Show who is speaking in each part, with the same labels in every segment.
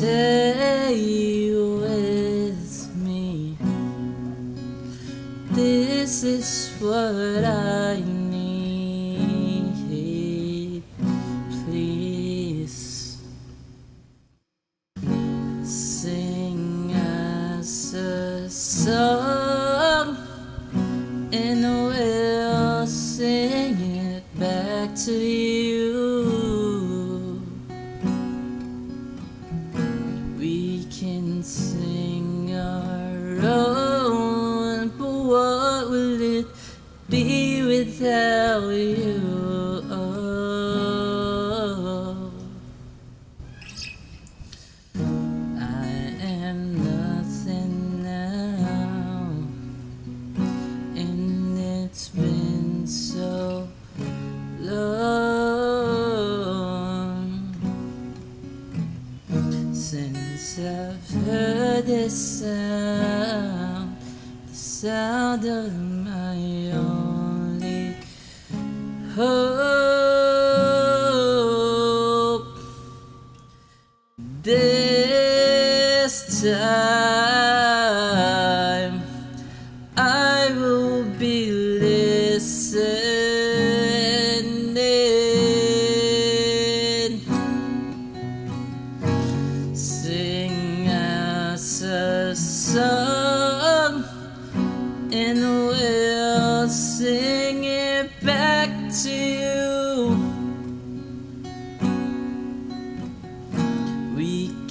Speaker 1: Stay with me. This is what I need. Please sing us a song, and we'll sing it back to you. What will it be without you? Oh, I am nothing now, and it's been so long since I've heard this the sound of my only hope. This time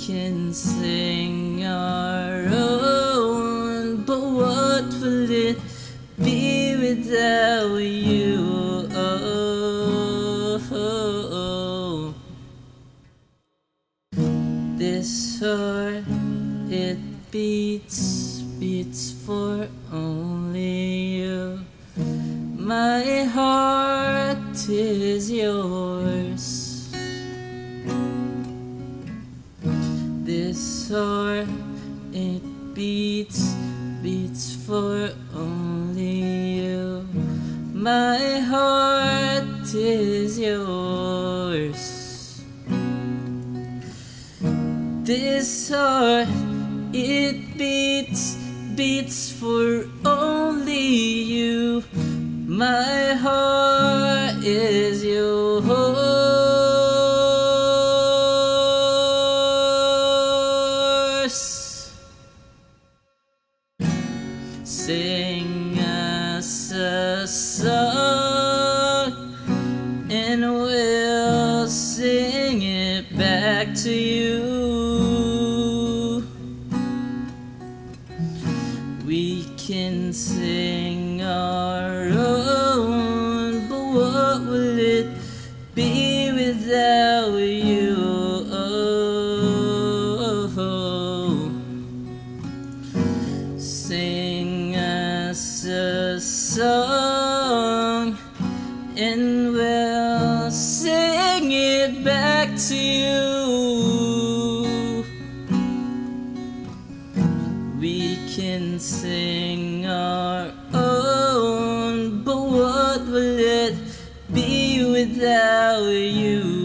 Speaker 1: can sing our own, but what will it be without you? Oh, this heart it beats, beats for only you. My heart is yours. Heart it beats, beats for only you. My heart is yours. This heart it beats, beats for only you. My heart is yours. Song, and we'll sing it back to you. We can sing our own, but what will it be without you? Song, and we'll sing it back to you. We can sing our own, but what will it be without you?